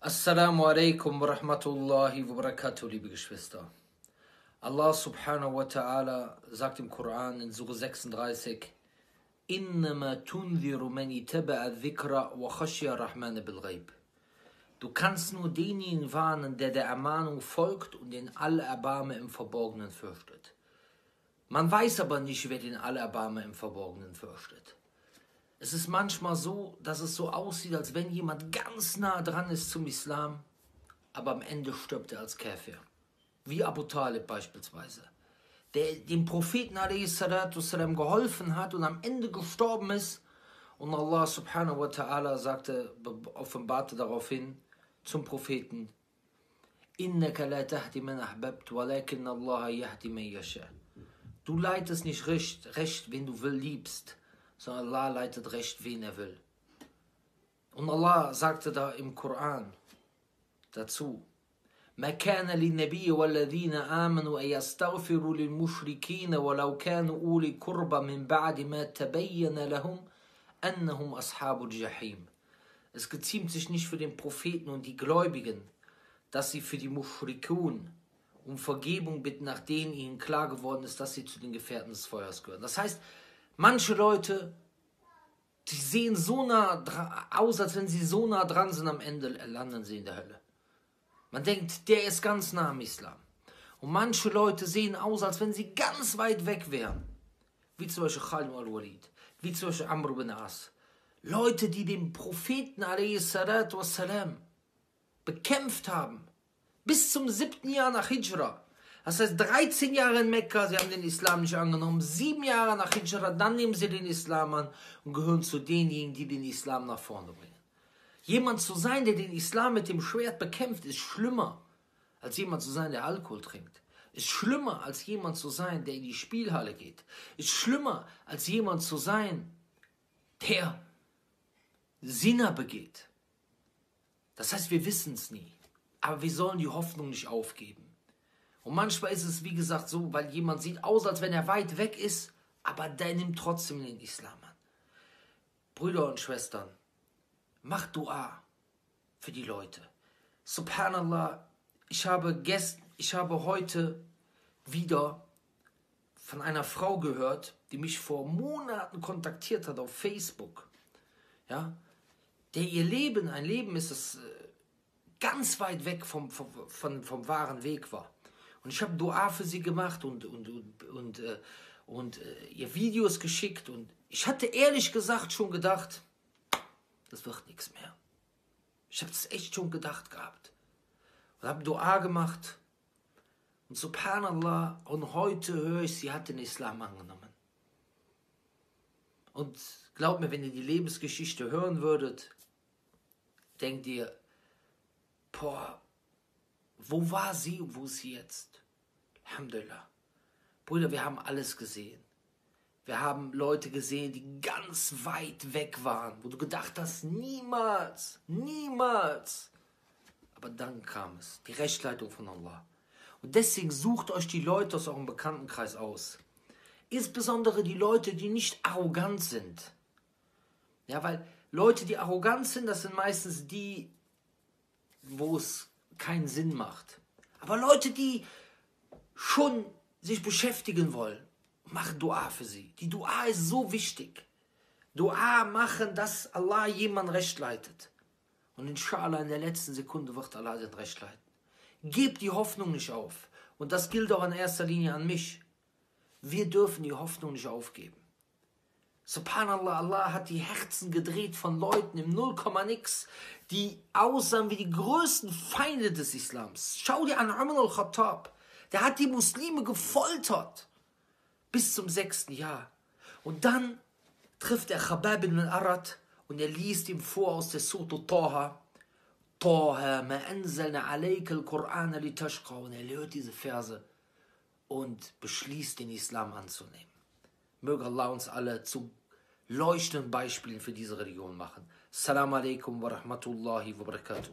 Assalamu alaikum wa rahmatullahi wa barakatuh, liebe Geschwister. Allah subhanahu wa ta'ala sagt im Koran in Surah 36, Innama tunziru man itaba'a dhikra wa khashya rahmana bil ghaib. Du kannst nur denjenigen warnen, der der Ermahnung folgt und den Allerbarme im Verborgenen fürchtet. Man weiß aber nicht, wer den Allerbarme im Verborgenen fürchtet. Es ist manchmal so, dass es so aussieht, als wenn jemand ganz nah dran ist zum Islam, aber am Ende stirbt er als Käfer. Wie Abu Talib beispielsweise, der dem Propheten والسلام, geholfen hat und am Ende gestorben ist. Und Allah subhanahu wa ta'ala sagte, offenbarte daraufhin zum Propheten, إنك لا تهدي من أحببت ولكن الله يهدي من يشاء. Du leitest nicht recht, recht, wen du will, liebst sondern Allah leitet recht, wen er will. Und Allah sagte da im Koran dazu, ما كان للنبي والذين آمنوا أن يستغفروا للمشركين ولو كانوا أولي قربى من بعد ما تبين لهم أنهم أصحاب الجحيم. Es geziemt sich nicht für den Propheten und die Gläubigen, dass sie für die Mushrikun um Vergebung bitten, nachdem ihnen klar geworden ist, dass sie zu den Gefährten des Feuers gehören. Das heißt, Manche Leute, die sehen so nah aus, als wenn sie so nah dran sind, am Ende landen sie in der Hölle. Man denkt, der ist ganz nah am Islam. Und manche Leute sehen aus, als wenn sie ganz weit weg wären. Wie zum Beispiel Khalid al-Walid, wie zum Beispiel Amr ibn As. Leute, die den Propheten wassalam, bekämpft haben. Bis zum siebten Jahr nach Hijra. Das heißt, 13 Jahre in Mekka, sie haben den Islam nicht angenommen. Sieben Jahre nach Hijra, dann nehmen sie den Islam an und gehören zu denjenigen, die den Islam nach vorne bringen. Jemand zu sein, der den Islam mit dem Schwert bekämpft, ist schlimmer, als jemand zu sein, der Alkohol trinkt. Ist schlimmer, als jemand zu sein, der in die Spielhalle geht. Ist schlimmer, als jemand zu sein, der Sinner begeht. Das heißt, wir wissen es nie. Aber wir sollen die Hoffnung nicht aufgeben. Und manchmal ist es, wie gesagt, so, weil jemand sieht aus, als wenn er weit weg ist, aber der nimmt trotzdem den Islam an. Brüder und Schwestern, macht Dua für die Leute. Subhanallah, ich habe, gest, ich habe heute wieder von einer Frau gehört, die mich vor Monaten kontaktiert hat auf Facebook. Ja, der ihr Leben, ein Leben ist, das äh, ganz weit weg vom, vom, vom, vom wahren Weg war. Und ich habe Dua für sie gemacht und, und, und, und, äh, und äh, ihr Videos geschickt. Und ich hatte ehrlich gesagt schon gedacht, das wird nichts mehr. Ich habe es echt schon gedacht gehabt. Und habe Dua gemacht. Und subhanallah, und heute höre ich, sie hat den Islam angenommen. Und glaubt mir, wenn ihr die Lebensgeschichte hören würdet, denkt ihr, boah, wo war sie und wo ist sie jetzt? Alhamdulillah. Brüder, wir haben alles gesehen. Wir haben Leute gesehen, die ganz weit weg waren, wo du gedacht hast, niemals, niemals. Aber dann kam es, die Rechtleitung von Allah. Und deswegen sucht euch die Leute aus eurem Bekanntenkreis aus. Insbesondere die Leute, die nicht arrogant sind. Ja, weil Leute, die arrogant sind, das sind meistens die, wo es keinen Sinn macht. Aber Leute, die schon sich beschäftigen wollen, machen Dua für sie. Die Dua ist so wichtig. Dua machen, dass Allah jemand recht leitet. Und inshallah in der letzten Sekunde wird Allah den recht leiten. Gebt die Hoffnung nicht auf. Und das gilt auch in erster Linie an mich. Wir dürfen die Hoffnung nicht aufgeben. Subhanallah, Allah hat die Herzen gedreht von Leuten im Nullkomma-Nix, die aussahen wie die größten Feinde des Islams. Schau dir an Umar al-Khattab. Der hat die Muslime gefoltert. Bis zum sechsten Jahr. Und dann trifft er Chabab ibn al-Arad und er liest ihm vor aus der Soto Toha. Toha, ma anzalna alayka al-Qur'an li. Und er hört diese Verse und beschließt, den Islam anzunehmen. Möge Allah uns alle zu leuchtenden Beispielen für diese Religion machen. Assalamu alaikum wa rahmatullahi wa barakatuh.